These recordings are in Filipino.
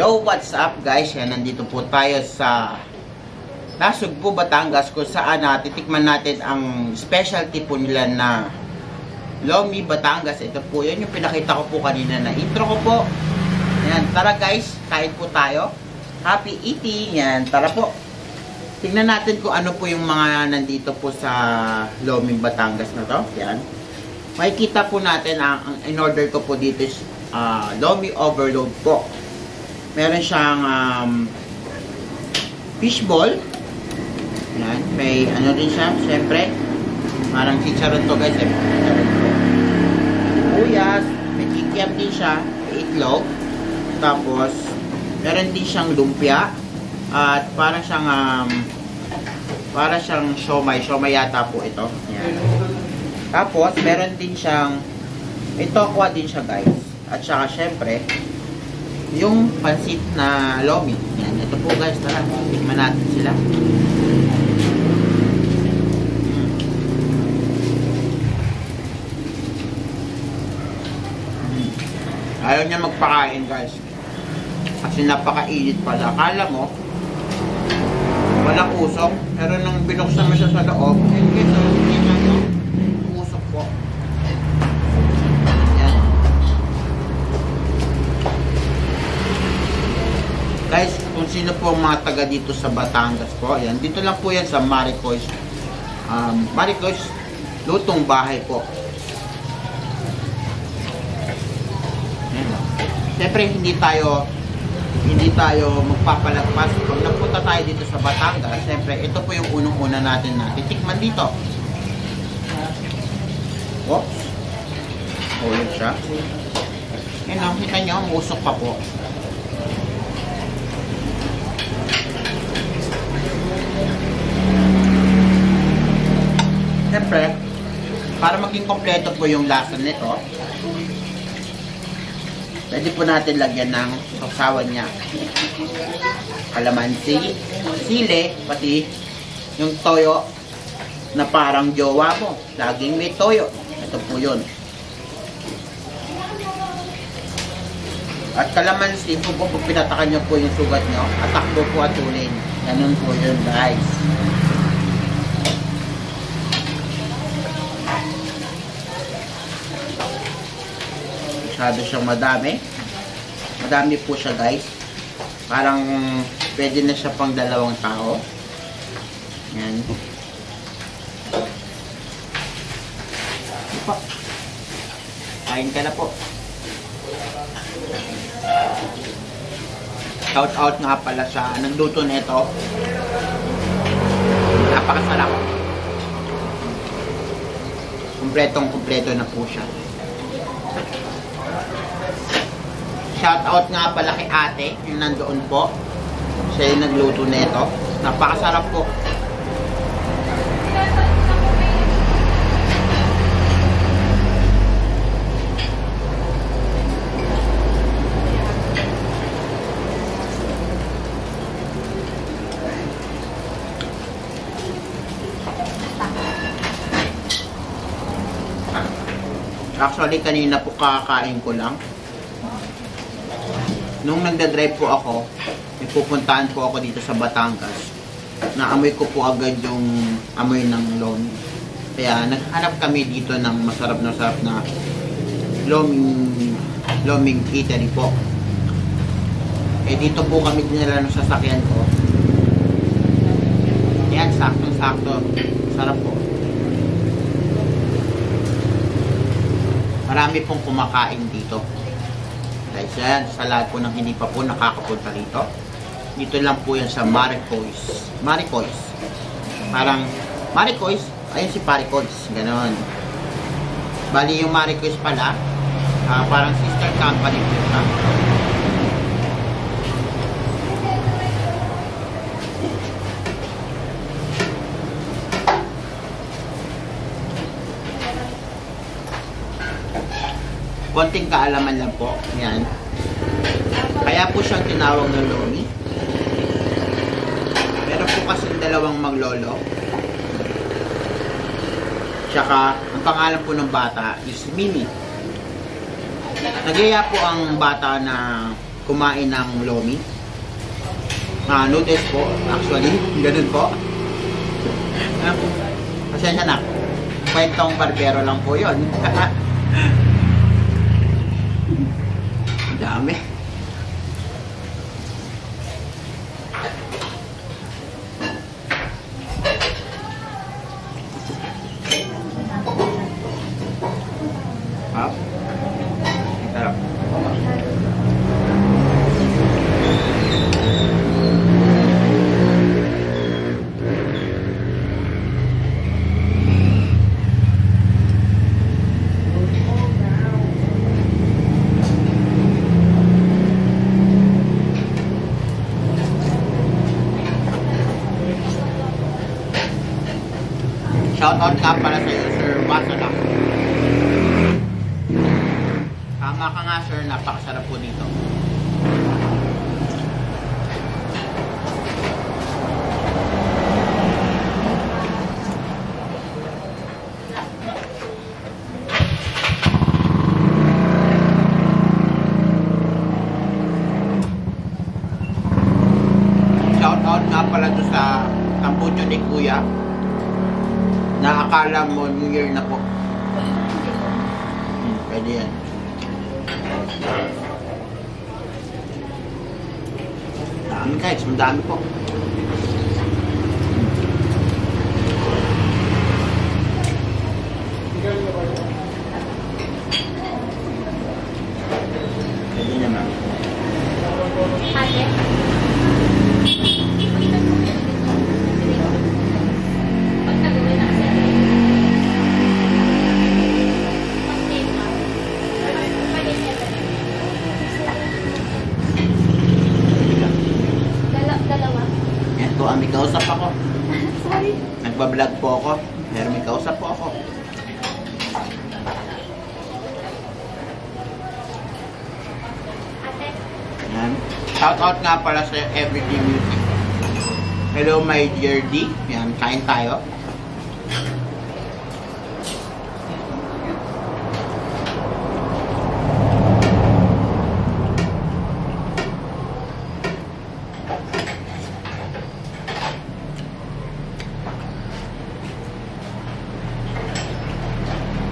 Yo, what's up guys? Yan, nandito po tayo sa Nasugbo, Batangas kung saan na titikman natin ang specialty po nila na Lomi, Batangas. Ito po, yun yung pinakita ko po kanina na intro ko po. Yan, tara guys, kain po tayo. Happy eating! Yan, tara po. Tingnan natin kung ano po yung mga nandito po sa Lomi, Batangas na to. Yan. Makikita po natin, ang, ang in-order ko po dito is ah, Lomi Overload po. Meron siyang um, fishball. Yan. May ano din siya, syempre. Parang chicharon to guys. Eh. Chicharon to. Sibuyas. May kikiam din siya. May itlog. Tapos, meron din siyang lumpia. At parang siyang um, para siyang siomay. Siomay yata po ito. Yan. Tapos, meron din siyang may tokwa din siya guys. At saka syempre, yung pansit na lomi. Yan, ito po guys, tara, tikman natin sila. Mm. Ayaw niya magpakain guys. Kasi napakainit pala. Akala mo, walang usok. Pero nung binuksan mo siya sa loob, and guys, oh, tingnan Guys, kung sino po ang mga taga dito sa Batangas po, yan. Dito lang po yan sa Maricois. Um, Maricois, lutong bahay po. Siyempre, hindi tayo hindi tayo magpapalagpas. Pag napunta tayo dito sa Batangas, siyempre, ito po yung unang-una natin na titikman dito. Oops. Ulit siya. Yan o, kita nyo, musok pa po. Siyempre, para maging kompleto po yung lasa nito, pwede po natin lagyan ng sausawan niya. Kalamansi, sili, pati yung toyo na parang jowa mo. Laging may toyo. Ito po yun. At kalamansi po po, pag pinatakan niyo po yung sugat niyo, at takbo po at tulin. Ganun po yun guys. Masyado siyang madami. Madami po siya guys. Parang pwede na siya pang dalawang tao. Yan. Po. Kain ka na po. Shout out nga pala sa nagluto nito. Napakasarap. Kumpletong kumpleto na po siya. Shout out nga pala kay ate, yung nandoon po. Siya yung nagluto nito. Napakasarap po. Actually, kanina po kakain ko lang. Nung nagda-drive po ako, may pupuntahan po ako dito sa Batangas. Naamoy ko po agad yung amoy ng lomi. Kaya naghanap kami dito ng masarap na sarap na loming loming eatery po. Eh dito po kami dinala ng sasakyan ko. Yan, saktong-sakto. Sarap po. Marami pong kumakain dito. Guys, yan, sa lahat po ng hindi pa po nakakapunta rito. Dito lang po yan sa Maricois. Maricois. Parang, Maricois, ayun si Paricois. Ganon. Bali yung Maricois pala, ah, parang sister company po siya. Konting kaalaman lang po. Yan. Kaya po siyang tinawag na lomi. Meron po kasi dalawang maglolo. Tsaka, ang pangalan po ng bata is Mimi. Nagyaya po ang bata na kumain ng lomi. Ah, noodles po, actually. Ganun po. Ah, Pasensya na. Kwentong barbero lang po yun. Dami. Ah. Sarap. Shoutout nga pala sa iyo, Sir Wasanak. Tama ka nga, Sir. Napakasarap po dito. Shoutout nga pala doon sa tambucho ni Kuya na akala mo New Year na po. Hmm, pwede yan. Dami guys, madami po. Pwede naman. Ate? Pagkagawin na kasi. Pag-tape ka. Pwede siya. Dala- Dalawa. Yan po, ah, may kausap ako. Sorry. Nagbablog po ako. Pero may kausap po ako. Yan. Shoutout nga pala sa Everyday Music. Hello my dear D. Yan, kain tayo.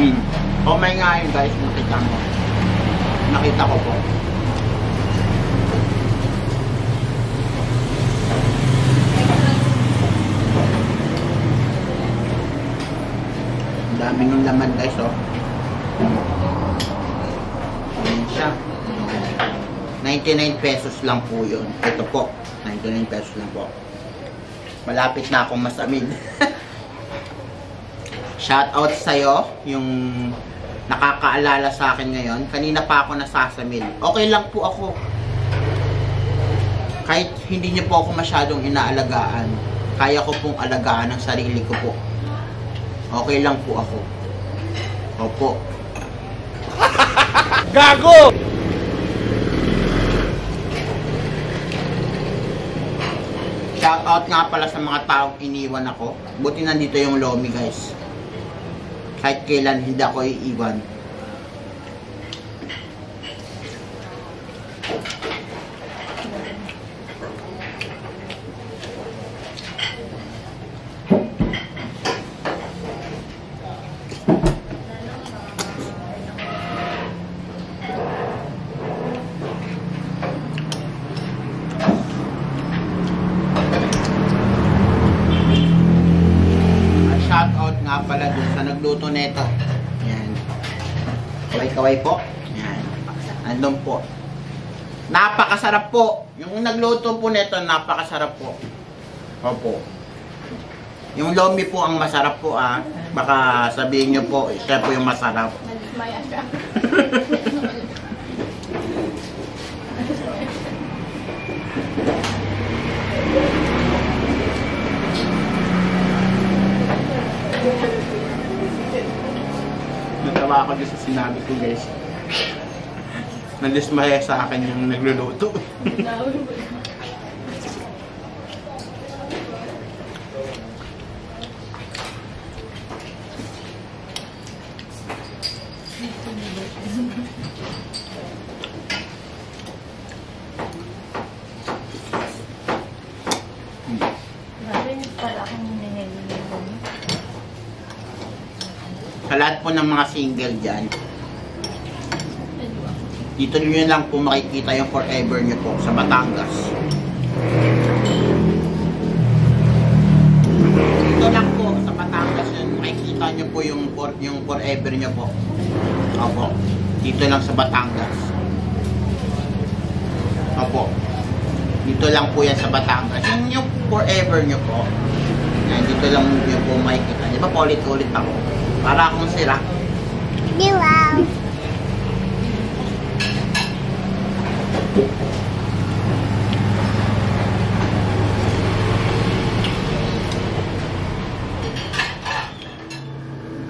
Hmm. Oh my nga yun guys, nakita mo. Nakita ko po. Ang dami ng laman guys, oh. Ayan siya. 99 pesos lang po yun. Ito po, 99 pesos lang po. Malapit na akong masamid. Shout out sa'yo, yung nakakaalala sa akin ngayon. Kanina pa ako nasasamid. Okay lang po ako. Kahit hindi niyo po ako masyadong inaalagaan, kaya ko pong alagaan ang sarili ko po. Okay lang po ako. Opo. Gago! Shout out nga pala sa mga taong iniwan ako. Buti nandito yung Lomi guys. Kahit kailan hindi ako iiwan. Shout out nga pala dun sa nagluto nito. Yan. Kaway-kaway po. Yan. Andun po. Napakasarap po. Yung nagluto po nito, napakasarap po. Opo. Yung lomi po ang masarap po ah. Baka sabihin nyo po, siya po yung masarap. Nagmaya siya. ako dyan sa sinabi ko guys. Nandismaya sa akin yung nagluluto. lahat po ng mga single dyan, dito nyo lang po makikita yung forever nyo po sa Batangas. Dito lang po sa Batangas yun, makikita nyo po yung, for, yung forever nyo po. Opo. Dito lang sa Batangas. Opo. Dito lang po yan sa Batangas. Yung, yung forever nyo po. Yan, dito lang nyo po makikita. Di ba paulit-ulit ako? Para akong sira. Wow.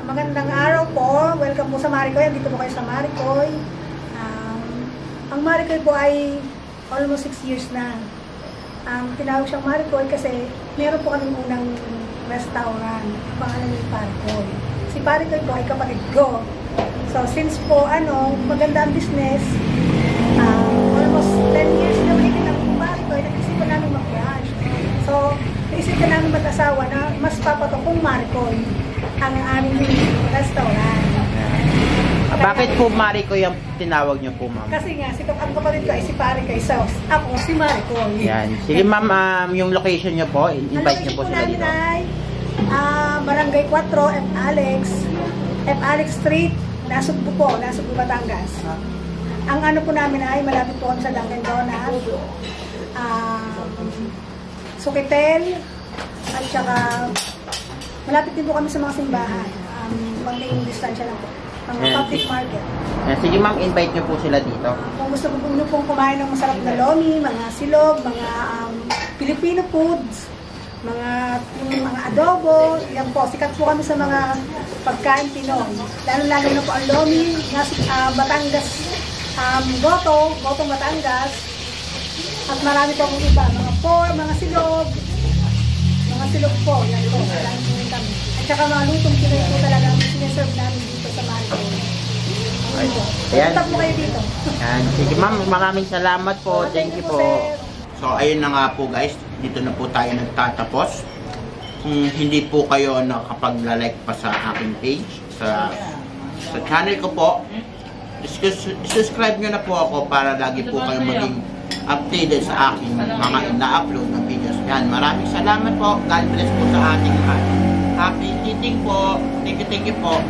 Magandang araw po. Welcome po sa Maricoy. Andito po kayo sa Maricoy. Um, ang Maricoy po ay almost 6 years na. Um, tinawag siyang Maricoy kasi meron po kaming unang restaurant. Pangalan ni Paricoy. Si Paricoy po ay kapatid ko. So, since po, ano, maganda ang business, um, almost 10 years na mahigit ang Paricoy, nag-isipan namin mag-branch. So, naisipan namin mag-asawa na mas papatok kung Maricoy ang aming restaurant. Ah, Bakit po Mariko yung tinawag nyo po, ma'am? Kasi nga, si ang kapatid ko ay si Pare kay Sauce. Ako, si Maricoy. Yan. Sige, ma'am, um, yung location nyo po, invite nyo po sila namin dito. ay ah, Barangay 4, F. Alex. F. Alex Street, Nasugbu po, Nasugbu, Batangas. Ang ano po namin ay malapit po sa Dunkin' Donuts. Um, Sukitel, at saka malapit din po kami sa mga simbahan. Um, Magling distansya lang po. Mga public market. Yan. Sige, ma'am, invite nyo po sila dito. Kung gusto po nyo pong kumain ng masarap na lomi, mga silog, mga um, Filipino foods, mga yung mga adobo, yan po, sikat po kami sa mga pagkain Pinoy. Lalo-lalo na po ang lomi, nasa ah, Batangas, um, goto, goto Batangas, at marami po akong iba, mga por, mga silog, mga silog po, yan po, marami po rin kami. At saka mga lutong Pinoy po talaga ang sineserve namin dito sa Marco. Ay, Ayan. ayan. Punta po kayo dito. Yan. Sige, ma'am, maraming salamat po. Thank you po. sir. So, ayun na nga po guys dito na po tayo nagtatapos. Kung hindi po kayo nakapag-like pa sa aking page, sa, sa channel ko po, subscribe nyo na po ako para lagi po kayo maging updated sa aking mga ina-upload na videos. Yan, maraming salamat po. God bless po sa ating lahat. Happy eating po. Thank you, thank you po.